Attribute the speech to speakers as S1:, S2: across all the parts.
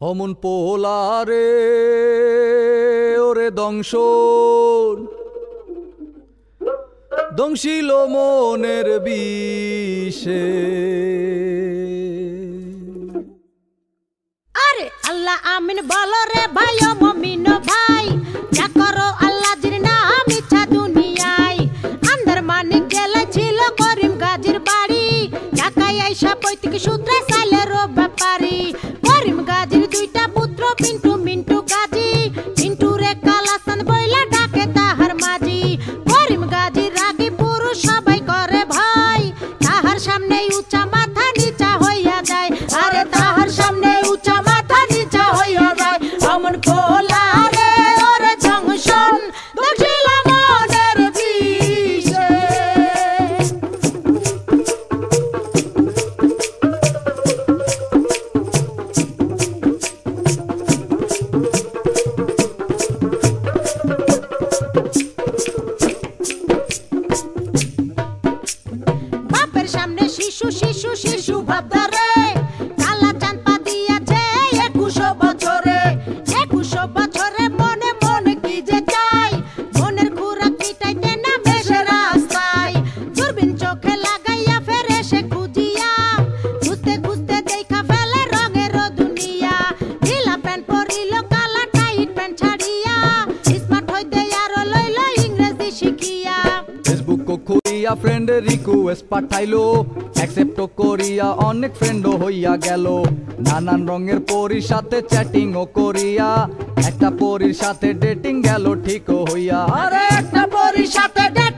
S1: অমন পোলারে, ওরে দংশন। দংশিল মনের বিষে।
S2: আরে আল্লাহ আমিন বলো রে ভাই, ও মমিন ভাই, যা করো আল্লাহ জির নাম ইচ্ছা দুনিয়ায়। আন্দার মানিক গেলে ছিল করিম গাজীর বাড়ি, ঢাকায় আইসা পৈতৃক সূত্রে सामने शीशु शीशु शीशु भब रे
S1: ফেসবুক খুলিয়া ফ্রেন্ড রিকোয়েস্ট পাঠাইলো। অ্যাকসেপ্ট করিয়া অনেক ফ্রেন্ডও হইয়া গেল। নানান রঙের পরির সাথে চ্যাটিং ও করিয়া। একটা পরির সাথে ডেটিং গেল, ঠিক হইয়া।
S2: আরে একটা পরির সাথে ডেটিং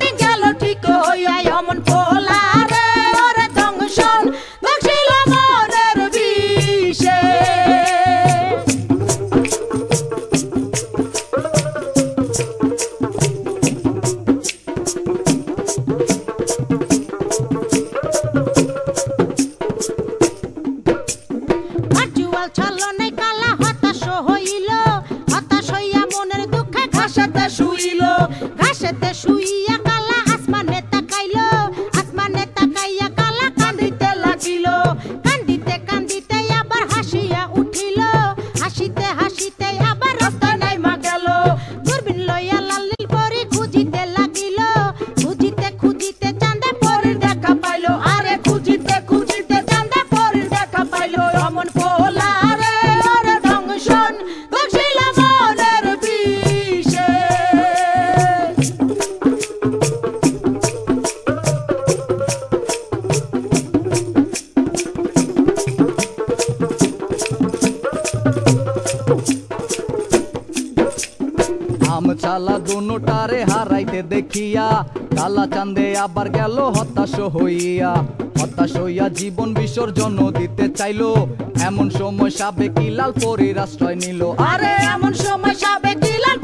S2: ভার্চুয়াল
S1: চালা দুটারে হারাইতে দেখিয়া, কালা চান্দে আবার গেল হতাশ হইয়া। হতাশ হইয়া জীবন বিসর্জন দিতে চাইলো, এমন সময় সাবে কি লাল পরির আশ্রয় নিল।
S2: আরে, এমন সময় সাবে লাল